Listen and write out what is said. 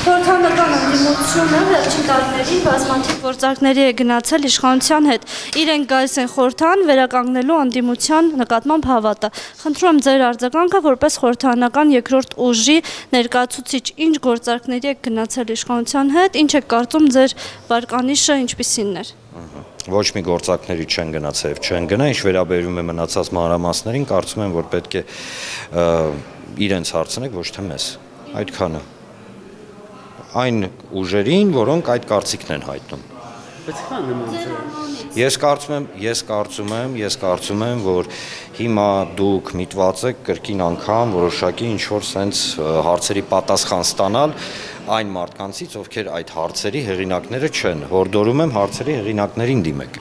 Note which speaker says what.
Speaker 1: Խորհրդանական ընդդիմությունը վերջին տարիներին բազմաթիվ գործարքների է գնացել իշխանության հետ։ Իրենք գալիս են խորհրդան վերականգնելու ընդդիմության նկատմամբ հավատը։ Խնդրում եմ ձեր արձագանքը որպես խորհրդանական երկրորդ ուժի ներկայացուցիչ, ինչ գործարքների եք գնացել իշխանության հետ, ինչ եք կարծում ձեր վարկանիշը ինչպիսինն էր։
Speaker 2: Ոչ մի գործակների չեն գնացել չեն գնա, ինչ վերաբերում է մնացած մանրամասներին, կարծում եմ, որ պետք է իրենց հարցնեք, ոչ թե մեզ։ Այդքանը այն ուժերին, որոնք այդ կարծիքն են հայտնում։
Speaker 3: Բայց քան նման ձեր
Speaker 2: Ես կարծում եմ, ես կարծում եմ, ես կարծում եմ, որ հիմա դուք միտված եք կրկին անգամ որոշակի ինչ որ sense հարցերի պատասխան ստանալ այն մարդկանցից, ովքեր այդ հարցերի հեղինակները չեն։ Հորդորում եմ հարցերի հեղինակներին դիմեք։